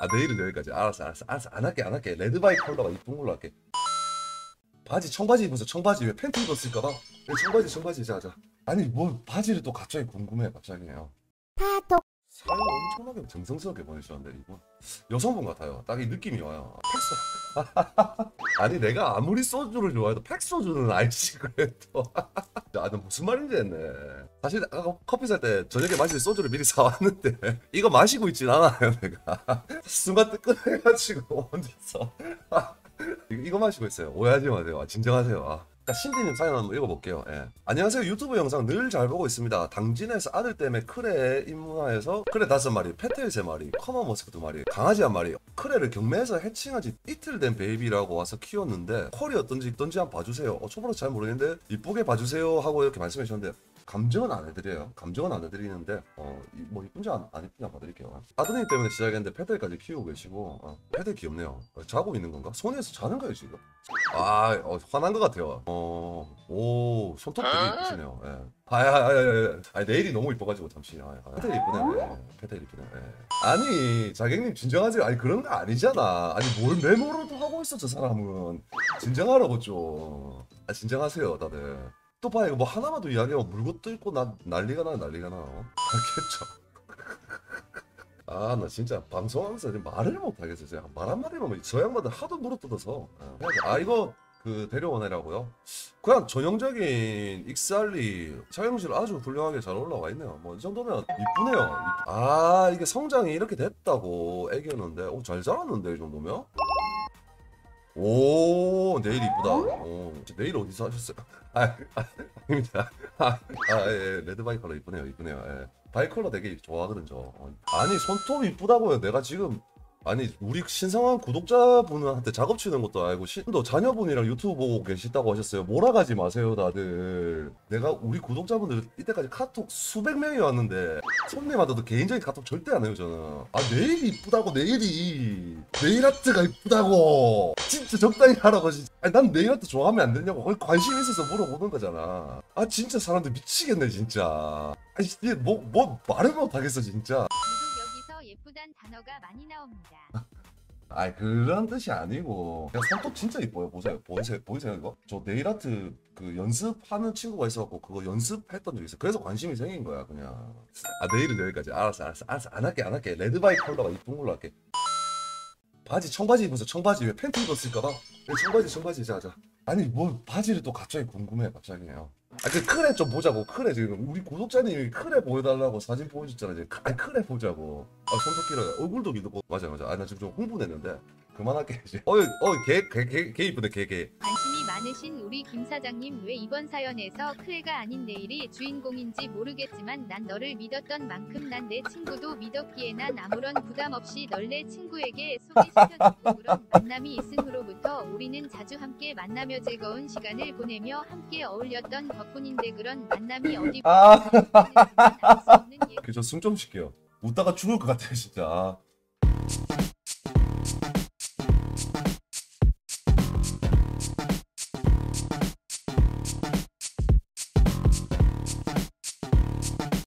아 내일은 여기까지. 알았어 알았어 알았어. 안 할게 안 할게. 레드바이 컬러가 이쁜 걸로 할게. 바지 청바지 입어서 청바지 왜 팬티 입었을까봐? 네, 청바지 청바지 자자. 아니 뭐 바지를 또 갑자기 궁금해 갑자기요 사연 엄청나게 정성스럽게 보내주셨는데 이거 여성분 같아요. 딱 이 느낌이 와요. 팩소. 아니 내가 아무리 소주를 좋아해도 팩소주는 알지 그래도. 아는 무슨 말인지 했네. 사실 아까 커피 살 때 저녁에 마실 소주를 미리 사왔는데 이거 마시고 있진 않아요 내가. 순간 뜨끈해가지고 혼자서. 이거, 마시고 있어요. 오해하지 마세요. 아, 진정하세요. 아. 자, 신디님 사연 한번 읽어볼게요. 예. 안녕하세요. 유튜브 영상 늘 잘 보고 있습니다. 당진에서 아들 때문에 크레 입문해서 크레 다섯 마리, fat-tail 세 마리, common musk 두 마리, 강아지 한 마리. 크레를 경매에서 hatching한 지 이틀 된 baby라고 와서 키웠는데 퀄이 어떤지 있던지 한번 봐주세요. 어, 초보라서 잘 모르겠는데 이쁘게 봐주세요 하고 이렇게 말씀해 주셨는데 감정은 안 해드려요. 감정은 안 해드리는데 어, 이- 뭐 이쁜지 안, 안 이쁜지 한번 봐드릴게요. 아드님 때문에 시작했는데 페텔까지 키우고 계시고 어, 페텔 귀엽네요. 어, 자고 있는 건가? 손에서 자는 거예요 지금? 아 어, 화난 것 같아요. 어, 오 손톱 되게 이쁘시네요. 예. 아야, 아야, 아야, 아니 내일이 너무 이뻐가지고 잠시. 아, 아, 페텔 이쁘네요. 예. 페텔 이쁘네요. 예. 아니 자객님 진정하세요. 아니 그런 거 아니잖아. 아니 뭘 메모로도 하고 있어 저 사람은. 진정하라고 좀. 아 진정하세요 다들. 또봐 이거 뭐 하나만 더 이야기하면 물고 뜯고 나 난리가 나 난리가 나. 어? 알겠죠? 아 나 진짜 방송하면서 말을 못 하겠어. 진짜 말 한마디만 저 양반들 하도 물어뜯어서. 어. 아 이거 그 데려온 애라고요? 그냥 전형적인 익살리 차용실 아주 훌륭하게 잘 올라와 있네요. 뭐 이 정도면 이쁘네요. 이쁘- 아 이게 성장이 이렇게 됐다고 애기였는데, 오 잘 자랐는데 이 정도면? 오 네일 이쁘다. 오 네일 어디서 하셨어요? 아, 아 아닙니다. 아, 아 예, red bicolor 이쁘네요. 이쁘네요. 예. bicolor 되게 좋아하거든 저. 어. 아니 손톱 이쁘다고요. 내가 지금 아니 우리 신성한 구독자분한테 작업 치는 것도 알고 신도 자녀분이랑 유튜브 보고 계시다고 하셨어요. 몰아가지 마세요 다들. 내가 우리 구독자분들 이때까지 카톡 수백 명이 왔는데 손님한테도 개인적인 카톡 절대 안 해요 저는. 아 내일이 이쁘다고 내일이 네일 아트가 이쁘다고 진짜 적당히 하라고 진짜. 아니 난 네일 아트 좋아하면 안 되냐고 거의 관심 있어서 물어보는 거잖아. 아 진짜 사람들 미치겠네 진짜. 아니 이게 뭐뭐 말을 못 하겠어 진짜. 예쁘단 단어가 많이 나옵니다. 아이 그런 뜻이 아니고. 그냥 손톱 진짜 이뻐요. 보세요. 보이세요? 보이세요 이거? 저 네일 아트 그 연습하는 친구가 있어갖고 그거 연습했던 적이 있어 그래서 관심이 생긴 거야 그냥. 아 네일은 여기까지. 알았어 알았어 알았어. 안 할게 안 할게. red bicolor가 이쁜 걸로 할게. 바지 청바지 입어서 청바지 왜 팬티 입었을까봐. 네, 청바지 청바지 자자. 아니 뭐 바지를 또 갑자기 궁금해 갑자기요. 아그 크레 좀 보자고 크레. 지금 우리 구독자님이 크레 보여달라고 사진 보여줬잖아 이제. 아 크레 보자고. 아 손톱 길어 얼굴도 길고. 맞아 맞아 아나 지금 좀 흥분했는데. 그만할게 이제. 어어개개개 이쁘네 개개. 관심이 많으신 우리 김 사장님 왜 이번 사연에서 크레가 아닌 내일이 주인공인지 모르겠지만 난 너를 믿었던 만큼 난 내 친구도 믿었기에 난 아무런 부담 없이 널 내 친구에게 소개시켜줬고 그런 만남이 있은 후로부터 우리는 자주 함께 만나며 즐거운 시간을 보내며 함께 어울렸던 덕분인데 그런 만남이 어디 아. 알수 없는 얘기 그저 숨좀 쉴게요. 웃다가 죽을 것 같아요 진짜